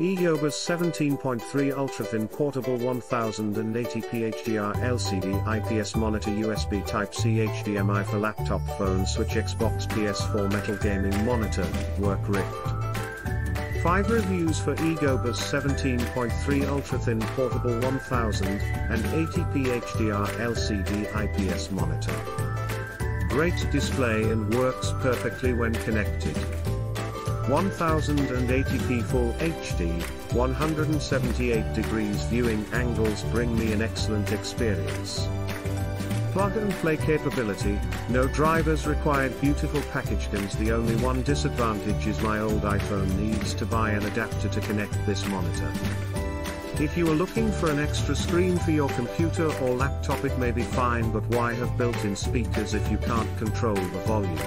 Egobas 17.3 ultra-thin portable 1080p HDR LCD IPS monitor USB Type-C HDMI for laptop phone switch Xbox PS4 metal gaming monitor, Workrift. 5 reviews for Egobas 17.3 ultra-thin portable 1080p HDR LCD IPS monitor. Great display and works perfectly when connected. 1080p Full HD, 178 degrees viewing angles bring me an excellent experience. Plug and play capability, no drivers required beautiful package comes the only one disadvantage is my old iPhone needs to buy an adapter to connect this monitor. If you are looking for an extra screen for your computer or laptop it may be fine but why have built-in speakers if you can't control the volume?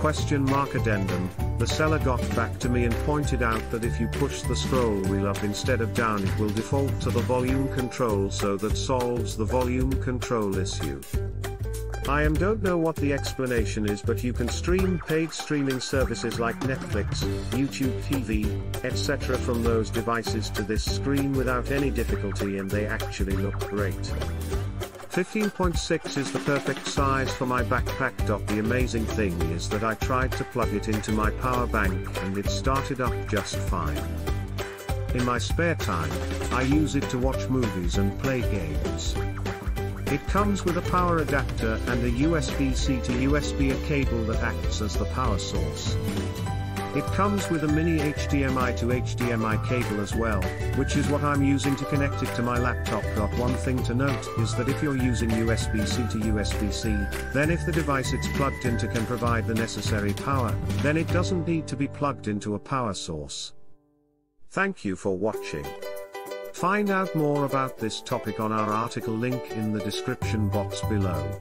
Question mark addendum, the seller got back to me and pointed out that if you push the scroll wheel up instead of down it will default to the volume control so that solves the volume control issue. I am don't know what the explanation is but you can stream paid streaming services like Netflix, YouTube TV, etc. from those devices to this screen without any difficulty and they actually look great. 15.6 is the perfect size for my backpack. The amazing thing is that I tried to plug it into my power bank and it started up just fine. In my spare time, I use it to watch movies and play games. It comes with a power adapter and a USB-C to USB a cable that acts as the power source. It comes with a mini HDMI to HDMI cable as well, which is what I'm using to connect it to my laptop. One thing to note is that if you're using USB-C to USB-C, then if the device it's plugged into can provide the necessary power, then it doesn't need to be plugged into a power source. Thank you for watching. Find out more about this topic on our article link in the description box below.